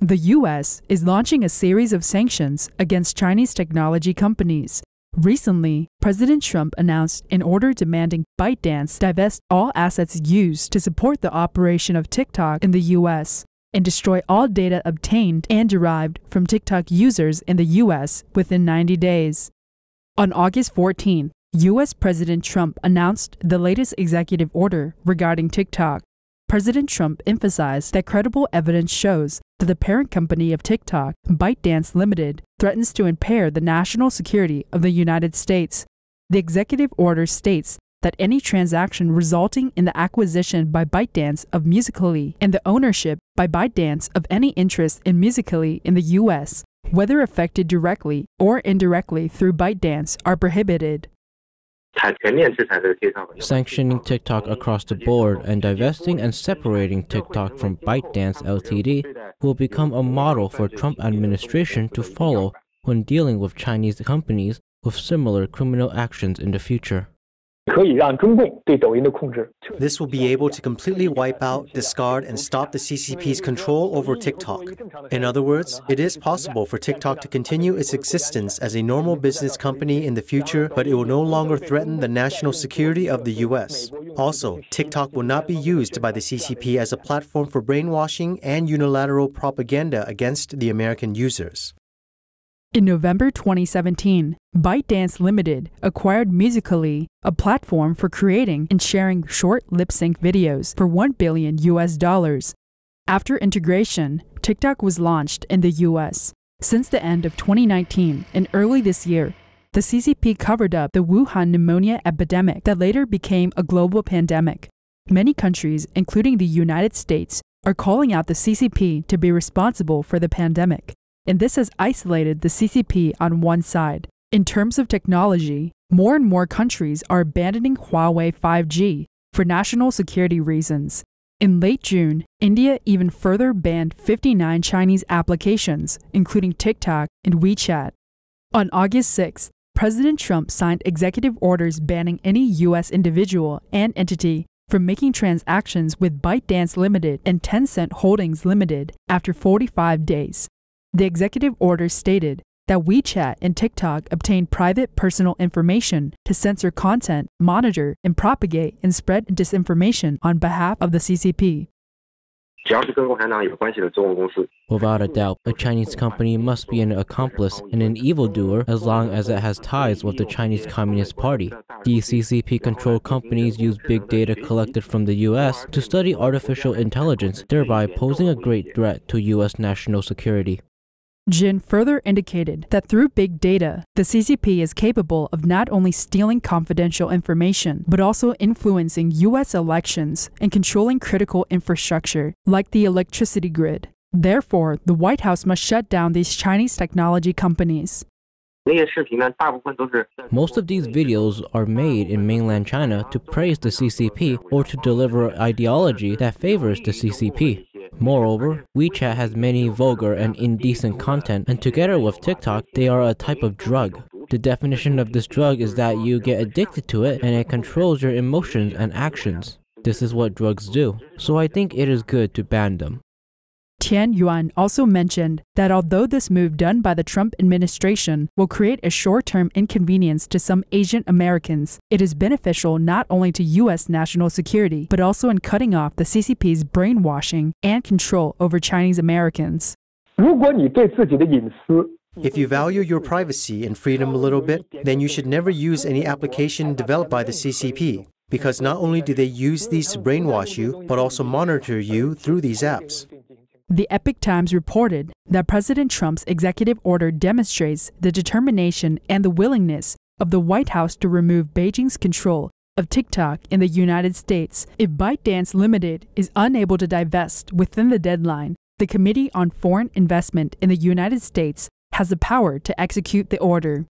The US is launching a series of sanctions against Chinese technology companies. Recently, President Trump announced an order demanding ByteDance divest all assets used to support the operation of TikTok in the US and destroy all data obtained and derived from TikTok users in the US within 90 days. On August 14, US President Trump announced the latest executive order regarding TikTok. President Trump emphasized that credible evidence shows that the parent company of TikTok, ByteDance Limited, threatens to impair the national security of the United States. The executive order states that any transaction resulting in the acquisition by ByteDance of Musical.ly and the ownership by ByteDance of any interest in Musical.ly in the US, whether affected directly or indirectly through ByteDance, are prohibited. Sanctioning TikTok across the board and divesting and separating TikTok from ByteDance Ltd will become a model for Trump administration to follow when dealing with Chinese companies with similar criminal actions in the future. This will be able to completely wipe out, discard, and stop the CCP's control over TikTok. In other words, it is possible for TikTok to continue its existence as a normal business company in the future, but it will no longer threaten the national security of the US. Also, TikTok will not be used by the CCP as a platform for brainwashing and unilateral propaganda against the American users. In November 2017, ByteDance Limited acquired Musical.ly, a platform for creating and sharing short lip sync videos for 1 billion US dollars. After integration, TikTok was launched in the US. Since the end of 2019 and early this year, the CCP covered up the Wuhan pneumonia epidemic that later became a global pandemic. Many countries, including the United States, are calling out the CCP to be responsible for the pandemic and this has isolated the CCP on one side. In terms of technology, more and more countries are abandoning Huawei 5G for national security reasons. In late June, India even further banned 59 Chinese applications, including TikTok and WeChat. On August 6, President Trump signed executive orders banning any U.S. individual and entity from making transactions with ByteDance Limited and Tencent Holdings Limited after 45 days. The executive order stated that WeChat and TikTok obtain private personal information to censor content, monitor, and propagate and spread disinformation on behalf of the CCP. Without a doubt, a Chinese company must be an accomplice and an evildoer as long as it has ties with the Chinese Communist Party. These CCP controlled companies use big data collected from the US to study artificial intelligence, thereby posing a great threat to US national security. Jin further indicated that through big data, the CCP is capable of not only stealing confidential information, but also influencing U.S. elections and controlling critical infrastructure, like the electricity grid. Therefore, the White House must shut down these Chinese technology companies. Most of these videos are made in mainland China to praise the CCP or to deliver ideology that favors the CCP. Moreover, WeChat has many vulgar and indecent content, and together with TikTok, they are a type of drug. The definition of this drug is that you get addicted to it and it controls your emotions and actions. This is what drugs do. So I think it is good to ban them. Tian Yuan also mentioned that although this move done by the Trump administration will create a short term inconvenience to some Asian Americans, it is beneficial not only to U.S. national security, but also in cutting off the CCP's brainwashing and control over Chinese Americans. If you value your privacy and freedom a little bit, then you should never use any application developed by the CCP, because not only do they use these to brainwash you, but also monitor you through these apps. The Epoch Times reported that President Trump's executive order demonstrates the determination and the willingness of the White House to remove Beijing's control of TikTok in the United States if ByteDance Limited is unable to divest within the deadline. The Committee on Foreign Investment in the United States has the power to execute the order.